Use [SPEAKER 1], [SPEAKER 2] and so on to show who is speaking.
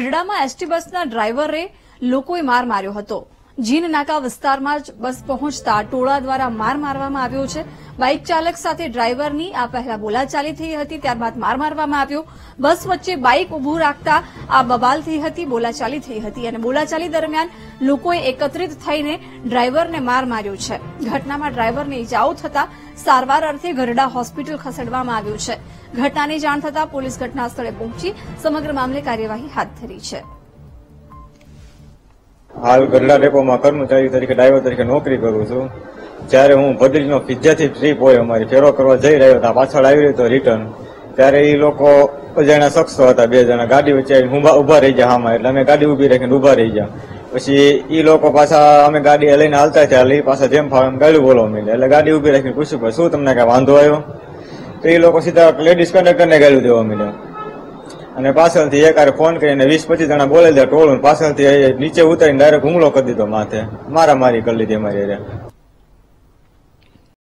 [SPEAKER 1] ગઢડામાં ST બસના ડ્રાઈવરે લોકોએ માર માર્યો હતો. જીન નાકા વિસ્તારમાં જ બસ પહોંચતા ટોળા દ્વારા માર મારવામાં આવ્યો છે. બાઇક ચાલક સાથે ડ્રાઈવરની આ પહેલા બોલાચાલી થઈ હતી, ત્યારબાદ માર મારવામાં આવ્યો. બસ વચ્ચે બાઇક ઉભું રાખતા આ બબાલ થઈ હતી, બોલાચાલી થઈ હતી અને બોલાચાલી દરમિયાન લોકોએ એકત્રિત થઈને ડ્રાઈવરને માર માર્યો છે. ઘટનામાં ડ્રાઈવરને ઇજાઓ થતા સારવાર અર્થે ગરડા હોસ્પિટલ ખસેડવામાં આવ્યું છે. ઘટનાની જાણ થતાં પોલીસ ઘટના સ્થળે પહોંચી સમગ્ર મામલે કાર્યવાહી હાથ ધરી છે.
[SPEAKER 2] હાલ ગરડા ડેપોમાં કર્મચારી તરીકે ડ્રાઈવર તરીકે નોકરી કરું છું. જ્યારે હું ભદ્રીનો પિઝાથી ટ્રીપ હોય અમારી ફેરો કરવા જઈ રહ્યો હતા પાછળ આવી રહ્યો રિટર્ન ત્યારે એ લોકો અજાણ્યા શખ્સો હતા બે જણા. ગાડી વચ્ચે આવીને ઊભા રહી ગયા આમાં એટલે અમે ગાડી ઊભી રાખીને ઊભા રહી ગયા. પછી એ લોકો પાછા અમે ગાડી લઈને હાલતા થયા એ પાછા જેમ ફાવે એમ ગાડી બોલવા મળે એટલે ગાડી ઊભી રાખીને પૂછ્યું "ભાઈ, શું તમને કઈ વાંધો આવ્યો? તો એ લોકો સીધા લેડીઝ કંડક્ટરને ગાડી દેવા માંડ્યા. અને પાછળથી એક હારે ફોન કરીને વીસ પચીસ જણા બોલે ટોળું પાછળથી નીચે ઉતારીને ડાયરેક્ટ હુમલો કરી દીધો માથે મારા મારી કરી લીધી અમારી.